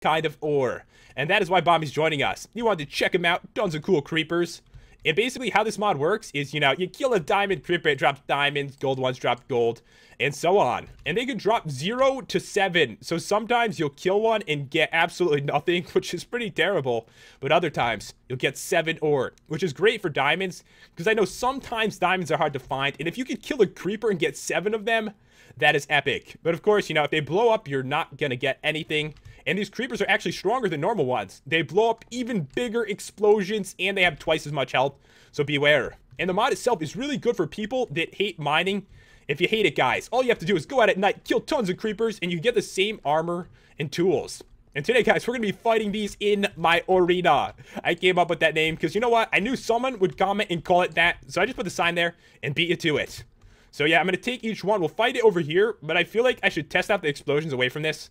kind of ore. And that is why Bombie's joining us. You wanted to check him out. Tons of cool creepers. And basically how this mod works is, you know, you kill a diamond creeper, it drops diamonds, gold ones drop gold, and so on. And they can drop 0 to 7. So sometimes you'll kill one and get absolutely nothing, which is pretty terrible. But other times, you'll get 7 ore, which is great for diamonds, because I know sometimes diamonds are hard to find. And if you could kill a creeper and get 7 of them, that is epic. But of course, you know, if they blow up, you're not going to get anything. And these creepers are actually stronger than normal ones. They blow up even bigger explosions and they have twice as much health. So beware. And the mod itself is really good for people that hate mining. If you hate it, guys, all you have to do is go out at night, kill tons of creepers, and you get the same armor and tools. And today, guys, we're going to be fighting these in my arena. I came up with that name because, you know what? I knew someone would comment and call it that. So I just put the sign there and beat you to it. So yeah, I'm going to take each one. We'll fight it over here, but I feel like I should test out the explosions away from this.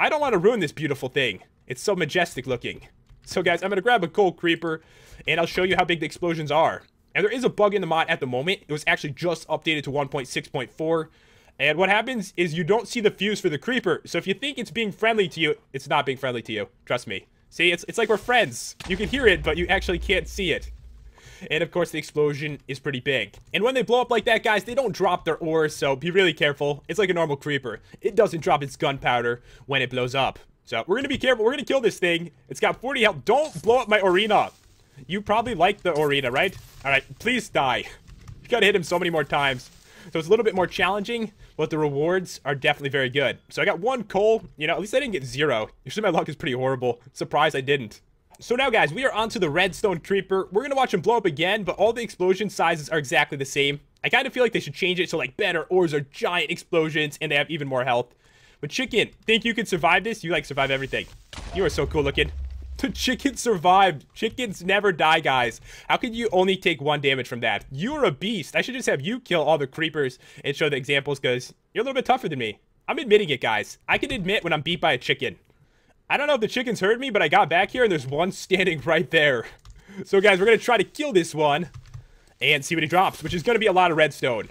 I don't want to ruin this beautiful thing. It's so majestic looking. So guys, I'm going to grab a gold creeper, and I'll show you how big the explosions are. And there is a bug in the mod at the moment. It was actually just updated to 1.6.4. And what happens is you don't see the fuse for the creeper. So if you think it's being friendly to you, it's not being friendly to you. Trust me. See, it's, it's like we're friends. You can hear it, but you actually can't see it. And of course, the explosion is pretty big. And when they blow up like that, guys, they don't drop their ores, so be really careful. It's like a normal creeper. It doesn't drop its gunpowder when it blows up. So we're going to be careful. We're going to kill this thing. It's got 40 health. Don't blow up my arena. You probably like the arena, right? All right, please die. You got to hit him so many more times. So it's a little bit more challenging, but the rewards are definitely very good. So I got one coal. You know, at least I didn't get zero. Usually my luck is pretty horrible. Surprised I didn't. So now, guys, we are onto the redstone creeper. We're going to watch him blow up again, but all the explosion sizes are exactly the same. I kind of feel like they should change it so, like, better ores are giant explosions, and they have even more health. But chicken, think you can survive this? You, like, survive everything. You are so cool looking. The chicken survived. Chickens never die, guys. How could you only take one damage from that? You're a beast. I should just have you kill all the creepers and show the examples, because you're a little bit tougher than me. I'm admitting it, guys. I can admit when I'm beat by a chicken. I don't know if the chickens heard me, but I got back here and there's one standing right there. So guys, we're going to try to kill this one and see what he drops, which is going to be a lot of redstone.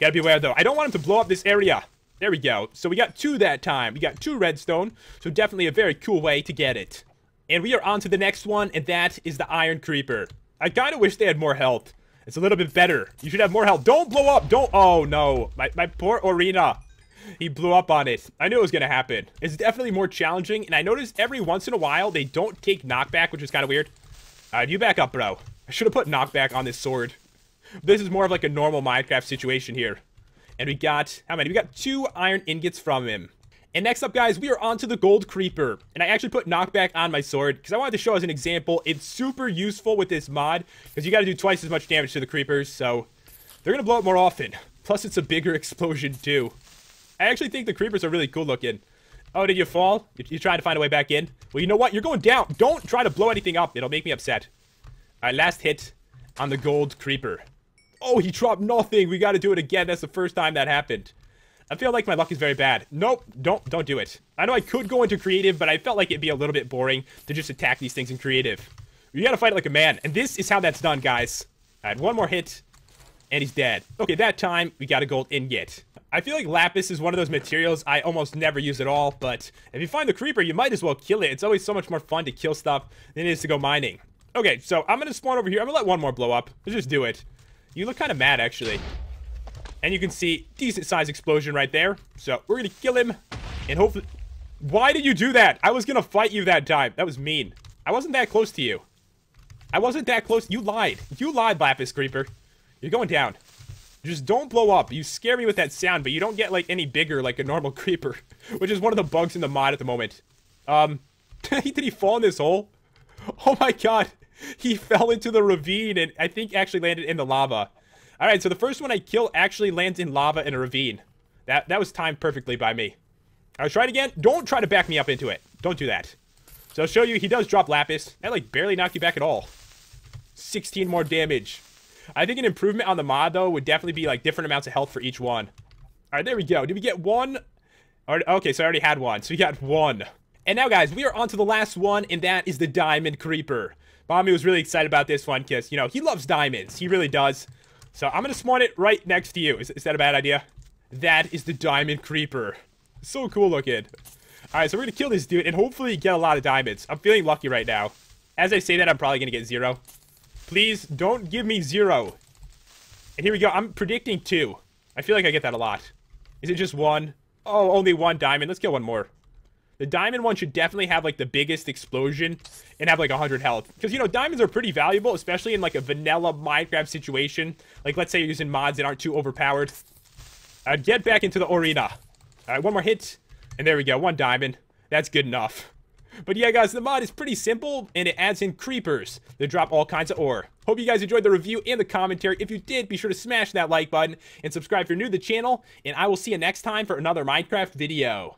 Gotta be aware though. I don't want him to blow up this area. There we go. So we got two that time. We got two redstone. So definitely a very cool way to get it. And we are on to the next one, and that is the Iron Creeper. I kind of wish they had more health. It's a little bit better. You should have more health. Don't blow up. Don't. Oh, no. My, my poor arena. He blew up on it. I knew it was going to happen. It's definitely more challenging, and I noticed every once in a while they don't take knockback, which is kind of weird. Alright, you back up, bro. I should have put knockback on this sword. This is more of like a normal Minecraft situation here. And we got, how many? We got two iron ingots from him. And next up, guys, we are on to the Gold Creeper. And I actually put knockback on my sword because I wanted to show as an example. It's super useful with this mod because you got to do twice as much damage to the creepers. So they're going to blow up more often. Plus, it's a bigger explosion, too. I actually think the creepers are really cool looking. Oh, did you fall? You, you trying to find a way back in? Well, you know what? You're going down. Don't try to blow anything up. It'll make me upset. All right, last hit on the gold creeper. Oh, he dropped nothing. We got to do it again. That's the first time that happened. I feel like my luck is very bad. Nope, don't don't do it. I know I could go into creative, but I felt like it'd be a little bit boring to just attack these things in creative. You gotta fight like a man, and this is how that's done, guys. I had one more hit, and he's dead. Okay, that time, we got a gold ingot. I feel like lapis is one of those materials I almost never use at all, but if you find the creeper, you might as well kill it. It's always so much more fun to kill stuff than it is to go mining. Okay, so I'm gonna spawn over here. I'm gonna let one more blow up. Let's just do it. You look kind of mad, actually. And you can see decent size explosion right there. So we're gonna kill him, and hopefully... Why did you do that? I was gonna fight you that time. That was mean. I wasn't that close to you. I wasn't that close. You lied. You lied, Lapis Creeper. You're going down. Just don't blow up. You scare me with that sound, but you don't get, like, any bigger like a normal creeper. Which is one of the bugs in the mod at the moment. Um, did he fall in this hole? Oh my god. He fell into the ravine and I think actually landed in the lava. Alright, so the first one I kill actually lands in lava in a ravine. That, that was timed perfectly by me. Alright, try it again. Don't try to back me up into it. Don't do that. So I'll show you, he does drop Lapis. That, like, barely knocked you back at all. 16 more damage. I think an improvement on the mod, though, would definitely be, like, different amounts of health for each one. All right, there we go. Did we get one? Okay, so I already had one. So we got one. And now, guys, we are on to the last one, and that is the Diamond Creeper. Bombie was really excited about this one because, you know, he loves diamonds. He really does. So I'm going to spawn it right next to you. Is, is that a bad idea? That is the Diamond Creeper. So cool looking. All right, so we're going to kill this dude and hopefully get a lot of diamonds. I'm feeling lucky right now. As I say that, I'm probably going to get zero. Please don't give me zero. And here we go. I'm predicting two. I feel like I get that a lot. Is it just one? Oh, only one diamond. Let's get one more. The diamond one should definitely have like the biggest explosion and have like 100 health. Because, you know, diamonds are pretty valuable, especially in like a vanilla Minecraft situation. Like, let's say you're using mods that aren't too overpowered. Uh, get back into the arena. All right, one more hit. And there we go, one diamond. That's good enough. But yeah, guys, the mod is pretty simple, and it adds in creepers that drop all kinds of ore. Hope you guys enjoyed the review and the commentary. If you did, be sure to smash that like button and subscribe if you're new to the channel, and I will see you next time for another Minecraft video.